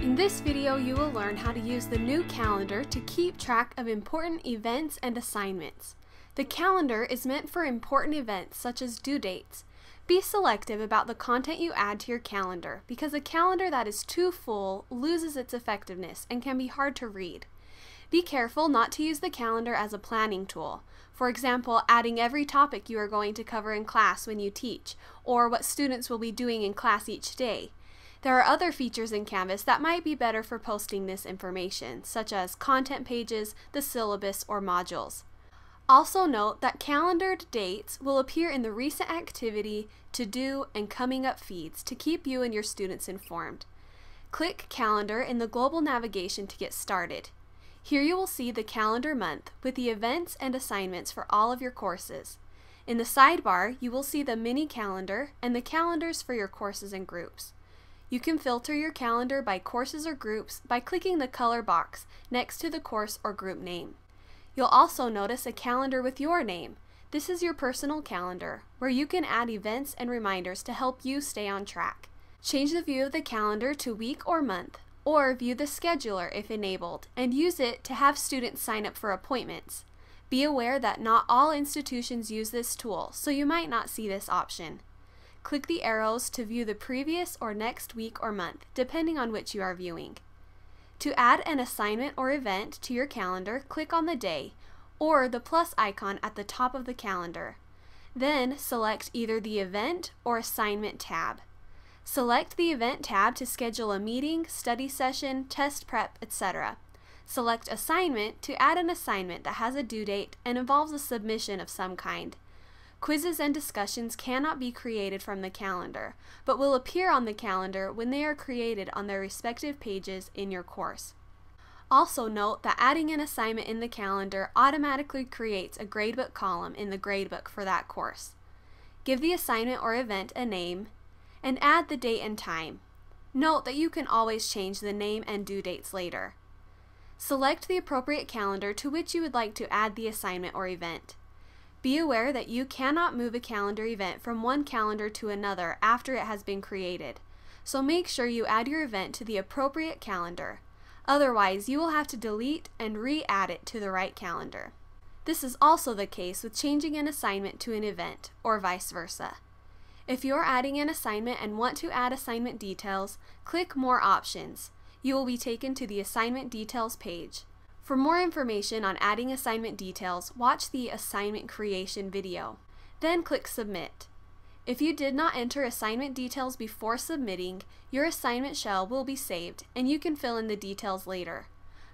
In this video, you will learn how to use the new calendar to keep track of important events and assignments. The calendar is meant for important events such as due dates. Be selective about the content you add to your calendar because a calendar that is too full loses its effectiveness and can be hard to read. Be careful not to use the calendar as a planning tool. For example, adding every topic you are going to cover in class when you teach, or what students will be doing in class each day. There are other features in Canvas that might be better for posting this information, such as content pages, the syllabus, or modules. Also note that calendared dates will appear in the recent activity, to do, and coming up feeds to keep you and your students informed. Click Calendar in the global navigation to get started. Here you will see the calendar month with the events and assignments for all of your courses. In the sidebar, you will see the mini calendar and the calendars for your courses and groups. You can filter your calendar by courses or groups by clicking the color box next to the course or group name. You'll also notice a calendar with your name. This is your personal calendar, where you can add events and reminders to help you stay on track. Change the view of the calendar to week or month, or view the scheduler if enabled, and use it to have students sign up for appointments. Be aware that not all institutions use this tool, so you might not see this option. Click the arrows to view the previous or next week or month, depending on which you are viewing. To add an assignment or event to your calendar, click on the day, or the plus icon at the top of the calendar. Then select either the Event or Assignment tab. Select the Event tab to schedule a meeting, study session, test prep, etc. Select Assignment to add an assignment that has a due date and involves a submission of some kind. Quizzes and discussions cannot be created from the calendar, but will appear on the calendar when they are created on their respective pages in your course. Also note that adding an assignment in the calendar automatically creates a gradebook column in the gradebook for that course. Give the assignment or event a name, and add the date and time. Note that you can always change the name and due dates later. Select the appropriate calendar to which you would like to add the assignment or event. Be aware that you cannot move a calendar event from one calendar to another after it has been created, so make sure you add your event to the appropriate calendar. Otherwise, you will have to delete and re-add it to the right calendar. This is also the case with changing an assignment to an event, or vice versa. If you're adding an assignment and want to add assignment details, click More Options. You will be taken to the Assignment Details page. For more information on adding assignment details, watch the assignment creation video. Then click Submit. If you did not enter assignment details before submitting, your assignment shell will be saved and you can fill in the details later.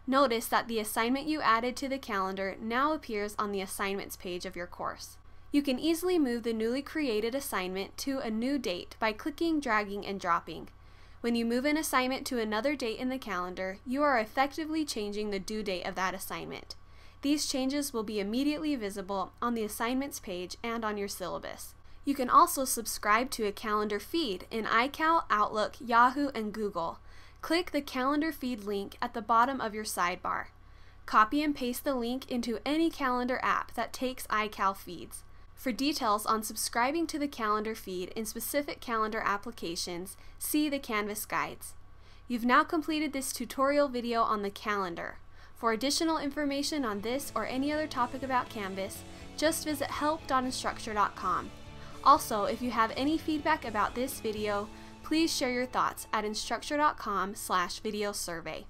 Notice that the assignment you added to the calendar now appears on the assignments page of your course. You can easily move the newly created assignment to a new date by clicking, dragging, and dropping. When you move an assignment to another date in the calendar, you are effectively changing the due date of that assignment. These changes will be immediately visible on the assignments page and on your syllabus. You can also subscribe to a calendar feed in iCal, Outlook, Yahoo, and Google. Click the calendar feed link at the bottom of your sidebar. Copy and paste the link into any calendar app that takes iCal feeds. For details on subscribing to the calendar feed in specific calendar applications, see the Canvas guides. You've now completed this tutorial video on the calendar. For additional information on this or any other topic about Canvas, just visit help.instructure.com. Also, if you have any feedback about this video, please share your thoughts at instructure.com slash video survey.